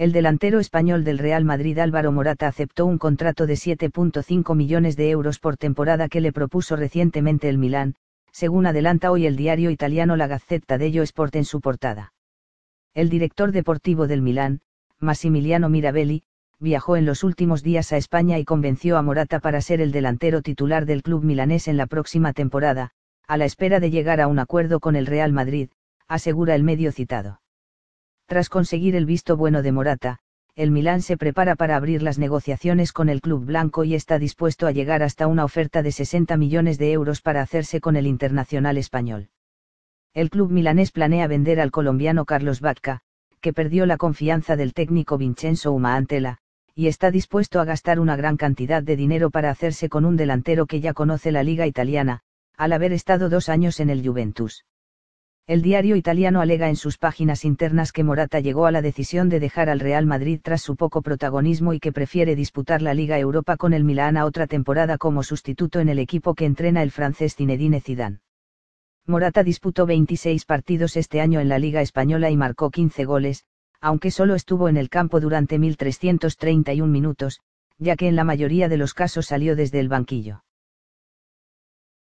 El delantero español del Real Madrid Álvaro Morata aceptó un contrato de 7.5 millones de euros por temporada que le propuso recientemente el Milán, según adelanta hoy el diario italiano La Gazzetta dello Sport en su portada. El director deportivo del Milán, Massimiliano Mirabelli, viajó en los últimos días a España y convenció a Morata para ser el delantero titular del club milanés en la próxima temporada, a la espera de llegar a un acuerdo con el Real Madrid, asegura el medio citado. Tras conseguir el visto bueno de Morata, el Milán se prepara para abrir las negociaciones con el club blanco y está dispuesto a llegar hasta una oferta de 60 millones de euros para hacerse con el internacional español. El club milanés planea vender al colombiano Carlos Vacca, que perdió la confianza del técnico Vincenzo Umaantela, y está dispuesto a gastar una gran cantidad de dinero para hacerse con un delantero que ya conoce la liga italiana, al haber estado dos años en el Juventus. El diario italiano alega en sus páginas internas que Morata llegó a la decisión de dejar al Real Madrid tras su poco protagonismo y que prefiere disputar la Liga Europa con el Milán a otra temporada como sustituto en el equipo que entrena el francés Zinedine Zidane. Morata disputó 26 partidos este año en la Liga Española y marcó 15 goles, aunque solo estuvo en el campo durante 1.331 minutos, ya que en la mayoría de los casos salió desde el banquillo.